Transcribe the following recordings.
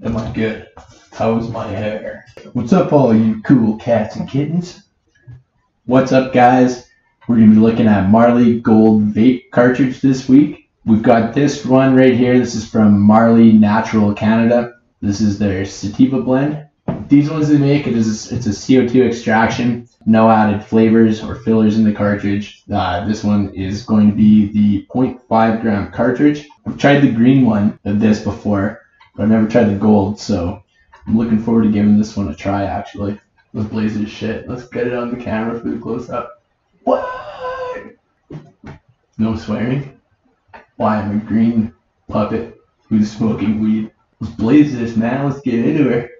Smells good. How's my hair? What's up, all you cool cats and kittens? What's up, guys? We're gonna be looking at Marley Gold Vape Cartridge this week. We've got this one right here. This is from Marley Natural Canada. This is their sativa blend. These ones they make it is it's a CO2 extraction, no added flavors or fillers in the cartridge. Uh, this one is going to be the 0.5 gram cartridge. I've tried the green one of this before, but I've never tried the gold, so I'm looking forward to giving this one a try. Actually, let's blaze this shit. Let's get it on the camera for the close up. What? No swearing. Why I'm a green puppet who's smoking weed. Let's blaze this, man. Let's get into it.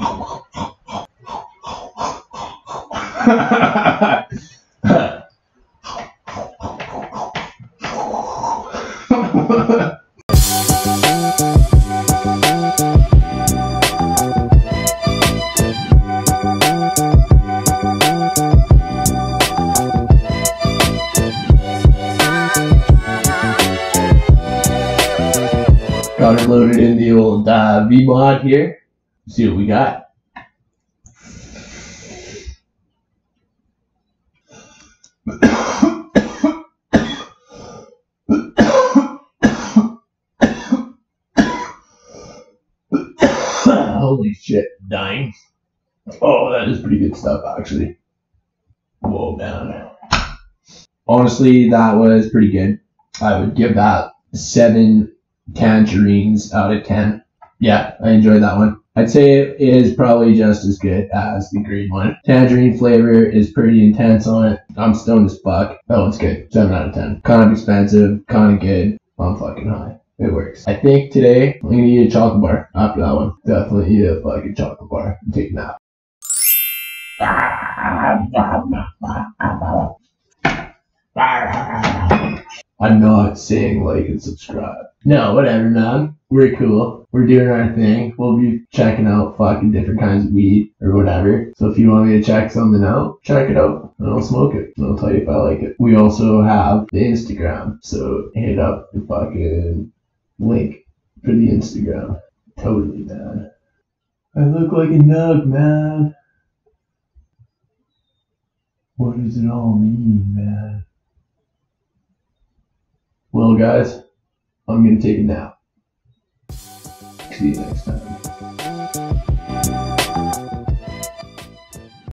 Got it loaded in the old uh, VMod here. See what we got. Holy shit, dying. Oh, that is pretty good stuff, actually. Whoa, man. Honestly, that was pretty good. I would give that seven tangerines out of ten. Yeah, I enjoyed that one. I'd say it is probably just as good as the green one. Tangerine flavor is pretty intense on it. I'm stoned as fuck. That one's good. 7 out of 10. Kind of expensive, kind of good. I'm fucking high. It works. I think today I'm gonna eat a chocolate bar after that one. Definitely eat a fucking chocolate bar and take a nap. I'm not saying like and subscribe. No, whatever, man. We're cool. We're doing our thing. We'll be checking out fucking different kinds of weed or whatever. So if you want me to check something out, check it out. And I'll smoke it. And I'll tell you if I like it. We also have the Instagram. So hit up the fucking link for the Instagram. Totally, man. I look like a nug, man. What does it all mean, man? Well, guys, I'm gonna take a nap. See you next time.